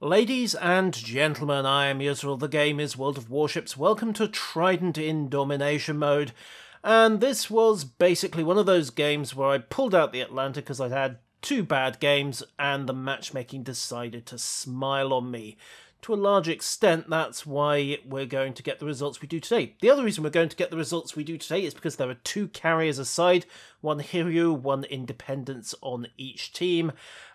Ladies and gentlemen, I am Yuzral. The game is World of Warships. Welcome to Trident in Domination Mode. And this was basically one of those games where I pulled out the Atlanta because I'd had two bad games and the matchmaking decided to smile on me. To a large extent, that's why we're going to get the results we do today. The other reason we're going to get the results we do today is because there are two carriers aside, one Hiryu, one Independence on each team.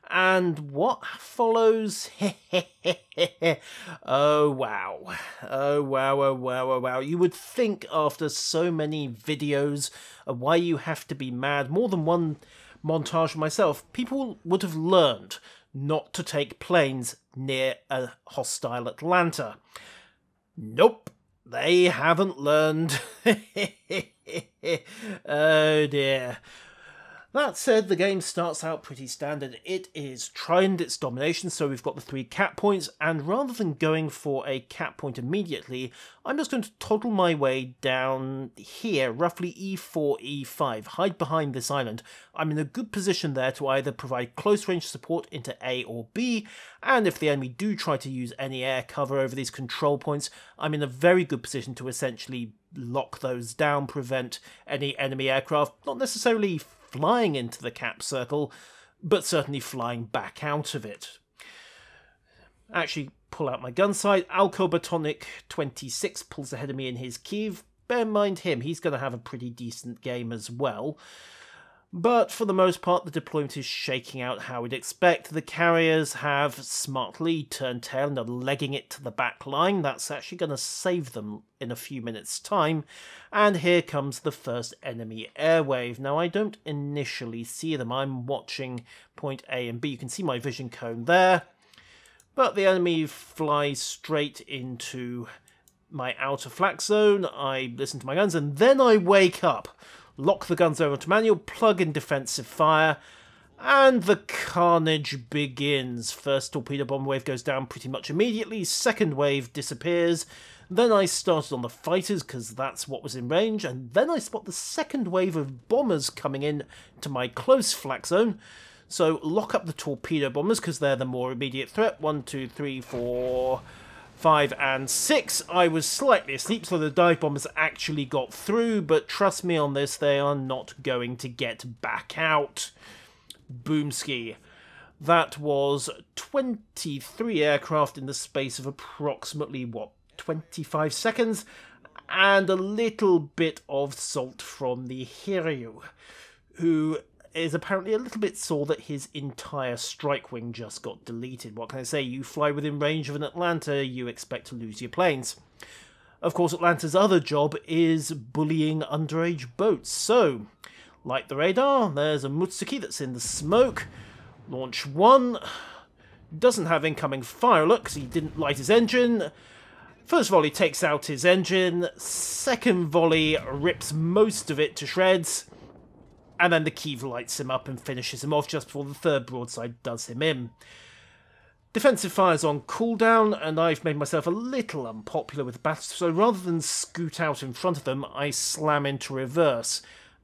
And what follows? oh wow. Oh wow, oh wow, oh wow. You would think after so many videos of why you have to be mad, more than one montage myself, people would have learned not to take planes near a hostile Atlanta. Nope, they haven't learned. oh dear. That said, the game starts out pretty standard. It is trying its domination, so we've got the three cap points, and rather than going for a cap point immediately, I'm just going to toddle my way down here, roughly e4, e5, hide behind this island. I'm in a good position there to either provide close range support into A or B, and if the enemy do try to use any air cover over these control points, I'm in a very good position to essentially lock those down, prevent any enemy aircraft, not necessarily flying into the cap circle, but certainly flying back out of it. Actually, pull out my gun sight. Alko Batonic 26 pulls ahead of me in his Kiev. Bear in mind him, he's going to have a pretty decent game as well. But for the most part, the deployment is shaking out how we'd expect. The carriers have smartly turned tail and are legging it to the back line. That's actually going to save them in a few minutes' time. And here comes the first enemy airwave. Now, I don't initially see them. I'm watching point A and B. You can see my vision cone there. But the enemy flies straight into my outer flak zone. I listen to my guns, and then I wake up lock the guns over to manual, plug in defensive fire, and the carnage begins. First torpedo bomb wave goes down pretty much immediately, second wave disappears, then I started on the fighters because that's what was in range, and then I spot the second wave of bombers coming in to my close flak zone. So lock up the torpedo bombers because they're the more immediate threat. One, two, three, four, 5 and 6, I was slightly asleep, so the dive bombers actually got through, but trust me on this, they are not going to get back out. Boomski. That was 23 aircraft in the space of approximately, what, 25 seconds? And a little bit of salt from the Hiryu, who is apparently a little bit sore that his entire strike wing just got deleted. What can I say? You fly within range of an Atlanta, you expect to lose your planes. Of course, Atlanta's other job is bullying underage boats. So, like the radar, there's a Mutsuki that's in the smoke. Launch one. Doesn't have incoming fire look, because he didn't light his engine. First volley takes out his engine. Second volley rips most of it to shreds and then the Kiev lights him up and finishes him off just before the third broadside does him in. Defensive fire's on cooldown, and I've made myself a little unpopular with the battle, so rather than scoot out in front of them, I slam into reverse.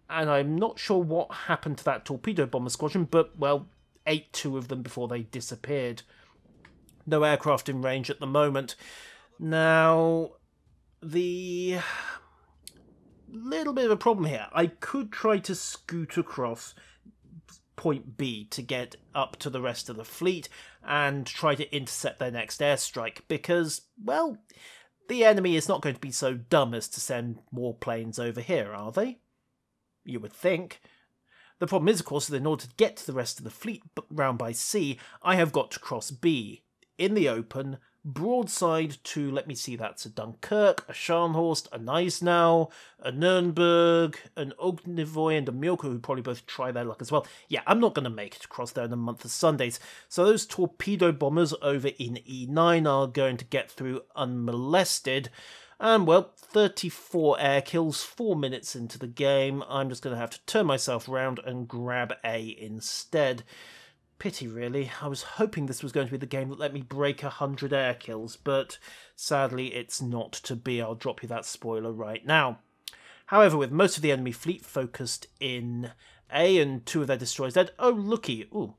And I'm not sure what happened to that torpedo bomber squadron, but, well, ate two of them before they disappeared. No aircraft in range at the moment. Now, the little bit of a problem here. I could try to scoot across point B to get up to the rest of the fleet and try to intercept their next airstrike because, well, the enemy is not going to be so dumb as to send more planes over here, are they? You would think. The problem is, of course, that in order to get to the rest of the fleet round by sea, I have got to cross B in the open broadside to, let me see, that's a Dunkirk, a Scharnhorst, a Gneisenau, a Nuremberg, an Ognevoi, and a Milko, who probably both try their luck as well. Yeah, I'm not going to make it across there in a month of Sundays. So those torpedo bombers over in E9 are going to get through unmolested. And well, 34 air kills, 4 minutes into the game. I'm just going to have to turn myself round and grab A instead. Pity, really. I was hoping this was going to be the game that let me break a hundred air kills, but sadly it's not to be. I'll drop you that spoiler right now. However, with most of the enemy fleet focused in A and two of their destroyers dead, oh looky, ooh,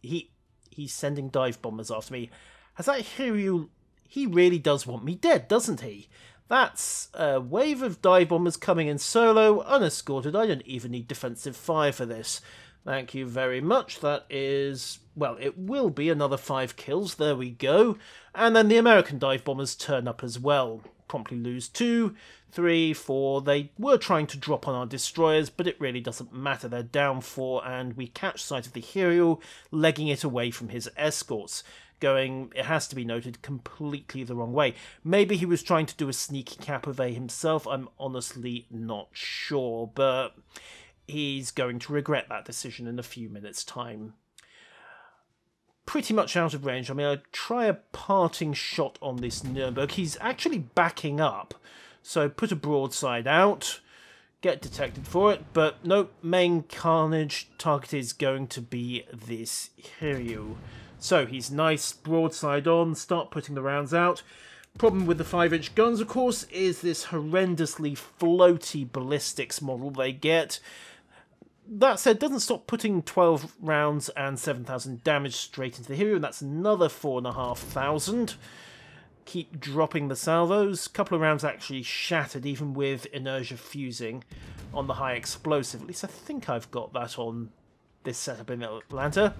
he he's sending dive bombers after me. Has that Hiryu... He really does want me dead, doesn't he? That's a wave of dive bombers coming in solo, unescorted. I don't even need defensive fire for this. Thank you very much. That is, well, it will be another five kills. There we go. And then the American dive bombers turn up as well. Promptly lose two, three, four. They were trying to drop on our destroyers, but it really doesn't matter. They're down four, and we catch sight of the Hiryu, legging it away from his escorts going, it has to be noted, completely the wrong way. Maybe he was trying to do a sneaky cap of A himself, I'm honestly not sure, but he's going to regret that decision in a few minutes' time. Pretty much out of range. I mean, I'd try a parting shot on this Nuremberg. He's actually backing up, so put a broadside out get detected for it, but no, main carnage target is going to be this Hiryu. So he's nice, broadside on, start putting the rounds out. Problem with the 5-inch guns, of course, is this horrendously floaty ballistics model they get. That said, doesn't stop putting 12 rounds and 7,000 damage straight into the Hiryu, and that's another 4,500. Keep dropping the salvos. Couple of rounds actually shattered, even with inertia fusing on the high explosive. At least I think I've got that on this setup in Atlanta.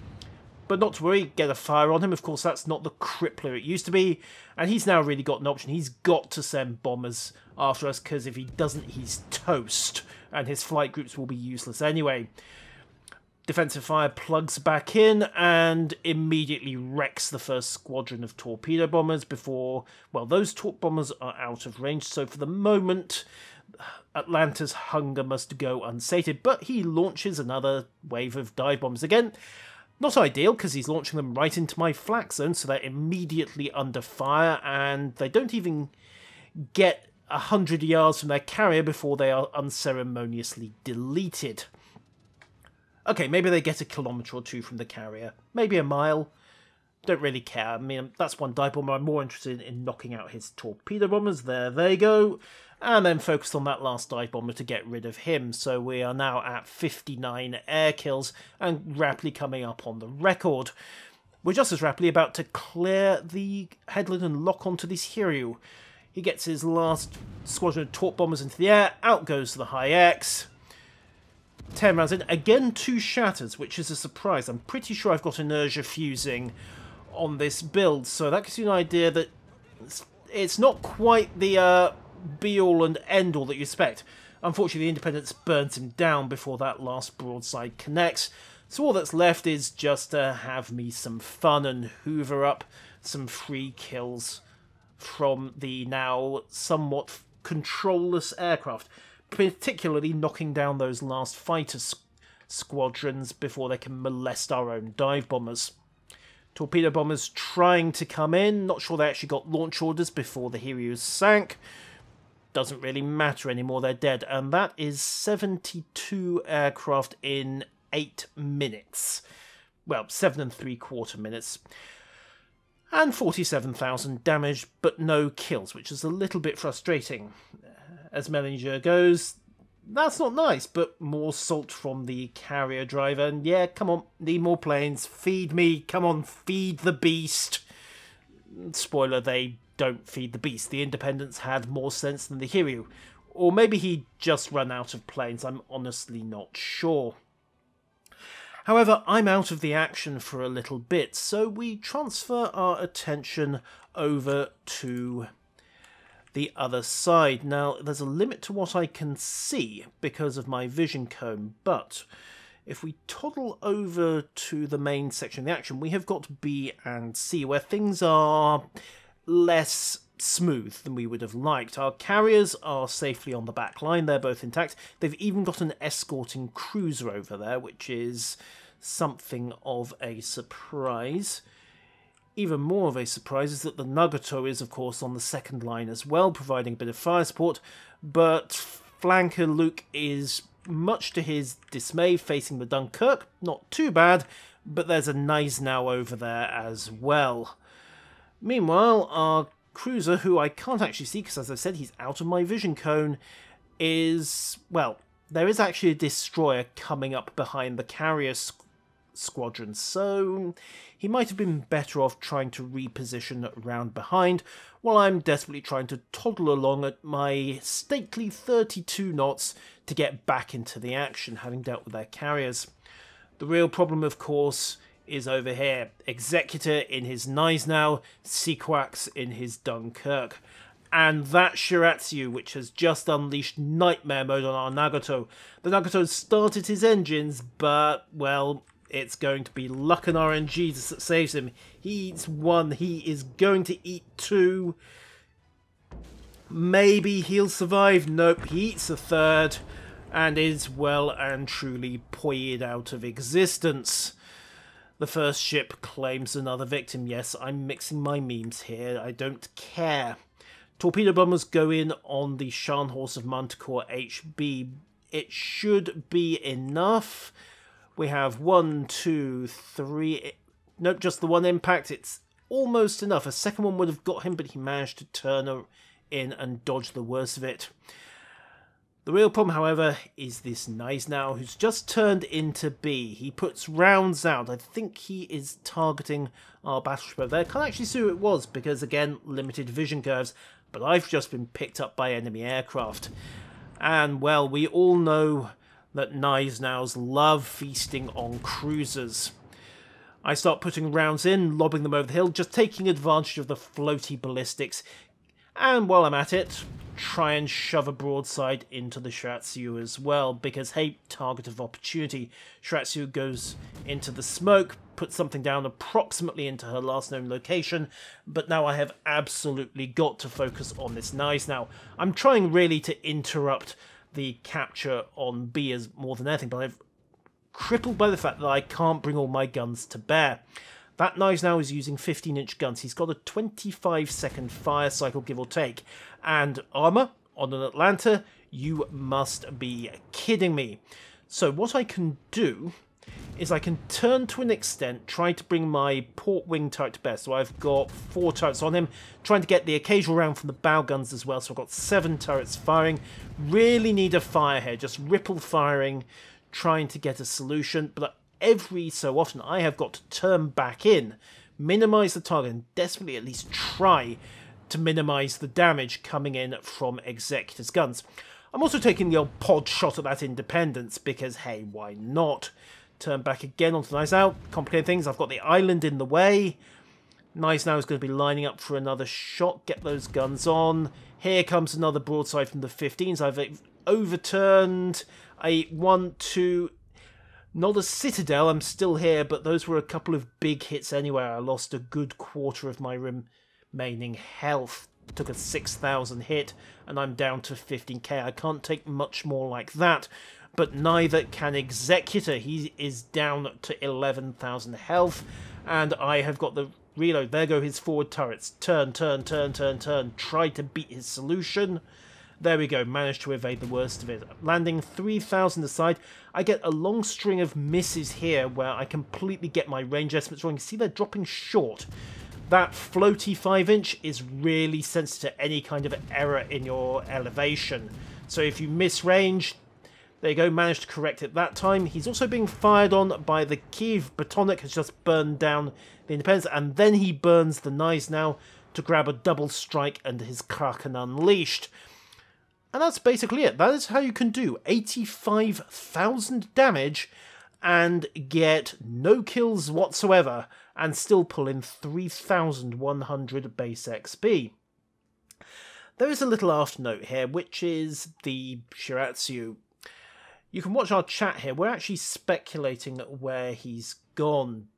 But not to worry, get a fire on him. Of course, that's not the crippler it used to be. And he's now really got an option. He's got to send bombers after us, because if he doesn't, he's toast. And his flight groups will be useless anyway. Defensive fire plugs back in and immediately wrecks the first squadron of torpedo bombers before, well, those torp bombers are out of range. So for the moment, Atlanta's hunger must go unsated. But he launches another wave of dive bombs again. Not ideal, because he's launching them right into my flak zone, so they're immediately under fire, and they don't even get a hundred yards from their carrier before they are unceremoniously deleted. Okay, maybe they get a kilometre or two from the carrier. Maybe a mile. Don't really care. I mean, that's one dive bomber. I'm more interested in knocking out his torpedo bombers. There they go and then focused on that last dive bomber to get rid of him. So we are now at 59 air kills and rapidly coming up on the record. We're just as rapidly about to clear the headland and lock onto this Hiryu. He gets his last squadron of torp bombers into the air, out goes the high X. 10 rounds in, again two shatters, which is a surprise. I'm pretty sure I've got inertia fusing on this build, so that gives you an idea that it's, it's not quite the uh, be-all and end-all that you expect. Unfortunately, the Independence burns him down before that last broadside connects, so all that's left is just to have me some fun and hoover up some free kills from the now somewhat controlless aircraft, particularly knocking down those last fighter squadrons before they can molest our own dive bombers. Torpedo bombers trying to come in, not sure they actually got launch orders before the Hiryus sank, doesn't really matter anymore, they're dead. And that is 72 aircraft in 8 minutes. Well, 7 and 3 quarter minutes. And 47,000 damage, but no kills, which is a little bit frustrating. As Mellinger goes, that's not nice, but more salt from the carrier driver. And yeah, come on, need more planes. Feed me, come on, feed the beast. Spoiler, they don't feed the beast. The Independence had more sense than the Hiryu. Or maybe he just run out of planes, I'm honestly not sure. However, I'm out of the action for a little bit, so we transfer our attention over to the other side. Now, there's a limit to what I can see because of my vision cone, but if we toddle over to the main section of the action, we have got B and C, where things are less smooth than we would have liked. Our carriers are safely on the back line, they're both intact. They've even got an escorting cruiser over there, which is something of a surprise. Even more of a surprise is that the Nagato is, of course, on the second line as well, providing a bit of fire support, but flanker Luke is, much to his dismay, facing the Dunkirk. Not too bad, but there's a now over there as well. Meanwhile, our cruiser, who I can't actually see because, as I said, he's out of my vision cone, is, well, there is actually a destroyer coming up behind the carrier squadron, so he might have been better off trying to reposition round behind, while I'm desperately trying to toddle along at my stately 32 knots to get back into the action, having dealt with their carriers. The real problem, of course, is over here. Executor in his Gneisenau, Sequax in his Dunkirk. And that Shiratsu, which has just unleashed nightmare mode on our Nagato. The Nagato started his engines, but, well, it's going to be luck and RNG that saves him. He eats one, he is going to eat two. Maybe he'll survive. Nope, he eats a third and is well and truly poyed out of existence. The first ship claims another victim. Yes, I'm mixing my memes here. I don't care. Torpedo bombers go in on the Scharnhorst of Manticore HB. It should be enough. We have one, two, three. Eh, no, just the one impact. It's almost enough. A second one would have got him, but he managed to turn in and dodge the worst of it. The real problem, however, is this Gneisenau, who's just turned into B. He puts rounds out. I think he is targeting our battleship there. Can't actually see who it was, because, again, limited vision curves. But I've just been picked up by enemy aircraft. And, well, we all know that Gneisenau's love feasting on cruisers. I start putting rounds in, lobbing them over the hill, just taking advantage of the floaty ballistics. And while I'm at it, try and shove a broadside into the Shiratsu as well, because hey, target of opportunity. Shiratsu goes into the smoke, puts something down approximately into her last known location, but now I have absolutely got to focus on this Gneisenau. I'm trying really to interrupt the capture on B as more than anything, but I'm crippled by the fact that I can't bring all my guns to bear. That Gneisenau is using 15 inch guns. He's got a 25 second fire cycle, give or take. And armor on an Atlanta, you must be kidding me. So, what I can do is I can turn to an extent, try to bring my port wing turret to bear. So I've got four turrets on him, trying to get the occasional round from the bow guns as well. So I've got seven turrets firing. Really need a fire here, just ripple firing, trying to get a solution. But every so often I have got to turn back in, minimize the target, and desperately at least try to minimize the damage coming in from Executor's guns. I'm also taking the old pod shot at that Independence because, hey, why not? Turn back again onto Gneisenau. Complicate things. I've got the island in the way. Gneisenau is going to be lining up for another shot. Get those guns on. Here comes another broadside from the 15s. I've overturned a 1-2 not a citadel, I'm still here, but those were a couple of big hits anyway. I lost a good quarter of my remaining health. Took a 6,000 hit, and I'm down to 15k. I can't take much more like that, but neither can Executor. He is down to 11,000 health, and I have got the reload. There go his forward turrets. Turn, turn, turn, turn, turn. Try to beat his solution. There we go, managed to evade the worst of it. Landing 3,000 aside, I get a long string of misses here where I completely get my range estimates wrong. You see they're dropping short. That floaty 5-inch is really sensitive to any kind of error in your elevation. So if you miss range, there you go, managed to correct it that time. He's also being fired on by the Kiev. Batonic has just burned down the Independence, and then he burns the Gneisenau to grab a double strike and his Kraken Unleashed. And that's basically it. That is how you can do 85,000 damage and get no kills whatsoever and still pull in 3,100 base XP. There is a little after note here, which is the Shiratsu. You can watch our chat here. We're actually speculating where he's gone.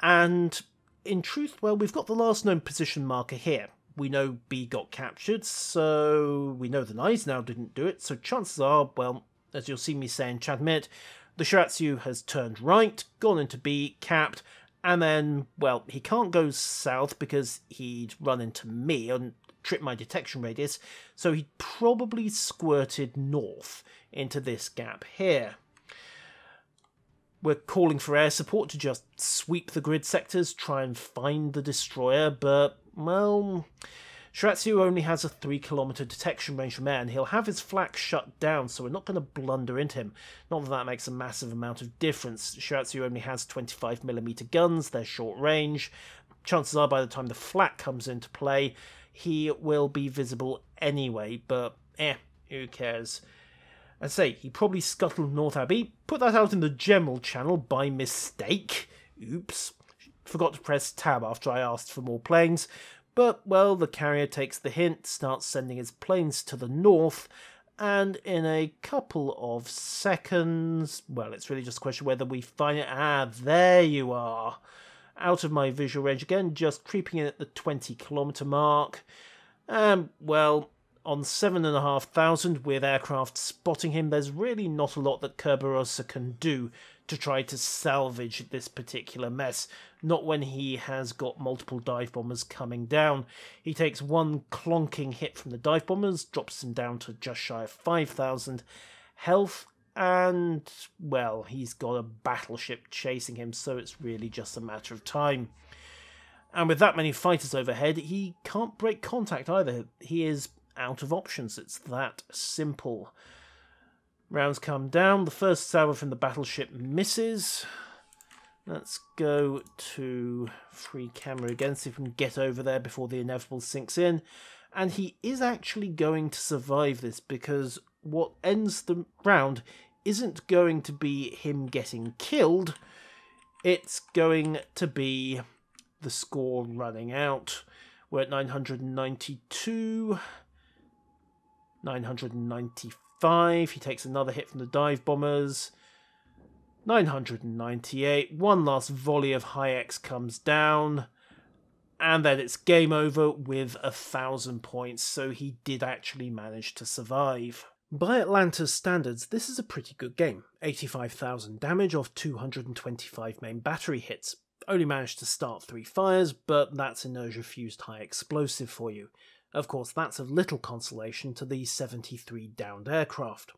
And in truth, well, we've got the last known position marker here we know B got captured, so we know the Gneisenau didn't do it, so chances are, well, as you'll see me say in chat minute, the Shiratsu has turned right, gone into B, capped, and then, well, he can't go south because he'd run into me and trip my detection radius, so he probably squirted north into this gap here. We're calling for air support to just sweep the grid sectors, try and find the destroyer, but well, Shiratsu only has a 3 kilometer detection range from air, and he'll have his flak shut down, so we're not going to blunder into him. Not that that makes a massive amount of difference. Shiratsu only has 25mm guns, they're short range. Chances are by the time the flak comes into play, he will be visible anyway, but eh, who cares? I say, he probably scuttled North Abbey, put that out in the general channel by mistake. Oops. Forgot to press tab after I asked for more planes, but, well, the carrier takes the hint, starts sending his planes to the north, and in a couple of seconds, well, it's really just a question whether we find it. Ah, there you are. Out of my visual range again, just creeping in at the 20 kilometre mark. And, well, on 7,500 with aircraft spotting him, there's really not a lot that Kerberos can do to try to salvage this particular mess. Not when he has got multiple dive bombers coming down. He takes one clonking hit from the dive bombers, drops him down to just shy of 5,000 health, and, well, he's got a battleship chasing him, so it's really just a matter of time. And with that many fighters overhead, he can't break contact either. He is out of options. It's that simple. Rounds come down. The first salvo from the battleship misses. Let's go to free camera again, see if we can get over there before the inevitable sinks in. And he is actually going to survive this because what ends the round isn't going to be him getting killed, it's going to be the score running out. We're at 992, 995. He takes another hit from the dive bombers. 998. One last volley of Hi-Ex comes down. And then it's game over with a thousand points, so he did actually manage to survive. By Atlanta's standards, this is a pretty good game. 85,000 damage off 225 main battery hits. Only managed to start three fires, but that's inertia fused high explosive for you. Of course, that's of little consolation to the 73 downed aircraft.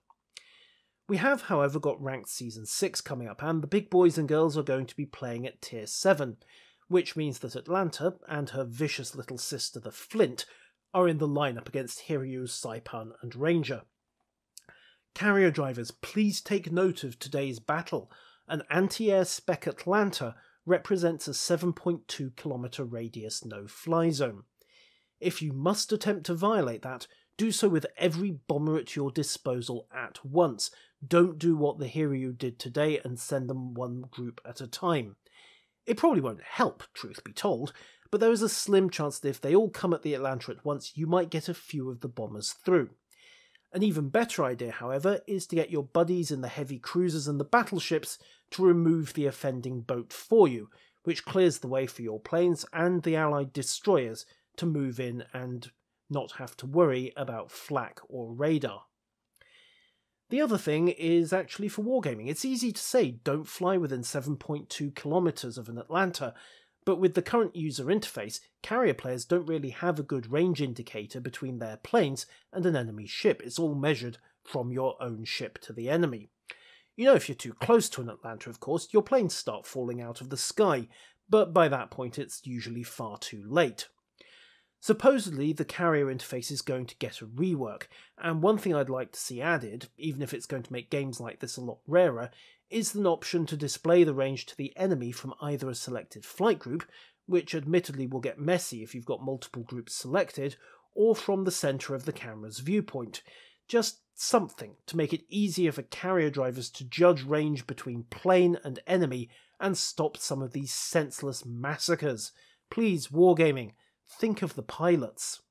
We have, however, got ranked Season 6 coming up, and the big boys and girls are going to be playing at Tier 7, which means that Atlanta and her vicious little sister, the Flint, are in the lineup against Hiryu, Saipan, and Ranger. Carrier drivers, please take note of today's battle. An anti air spec Atlanta represents a 7.2 kilometre radius no fly zone. If you must attempt to violate that, do so with every bomber at your disposal at once. Don't do what the Hiryu did today and send them one group at a time. It probably won't help, truth be told, but there is a slim chance that if they all come at the Atlanta at once, you might get a few of the bombers through. An even better idea, however, is to get your buddies in the heavy cruisers and the battleships to remove the offending boat for you, which clears the way for your planes and the Allied destroyers to move in and not have to worry about flak or radar. The other thing is actually for wargaming. It's easy to say don't fly within 7.2 kilometers of an Atlanta, but with the current user interface, carrier players don't really have a good range indicator between their planes and an enemy ship. It's all measured from your own ship to the enemy. You know, if you're too close to an Atlanta, of course, your planes start falling out of the sky, but by that point it's usually far too late. Supposedly, the carrier interface is going to get a rework, and one thing I'd like to see added, even if it's going to make games like this a lot rarer, is an option to display the range to the enemy from either a selected flight group, which admittedly will get messy if you've got multiple groups selected, or from the centre of the camera's viewpoint. Just something to make it easier for carrier drivers to judge range between plane and enemy and stop some of these senseless massacres. Please, Wargaming, think of the pilots.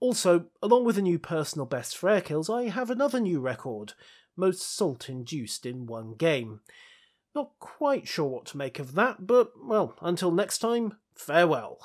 Also, along with a new personal best for air kills, I have another new record most salt induced in one game. Not quite sure what to make of that, but, well, until next time, farewell.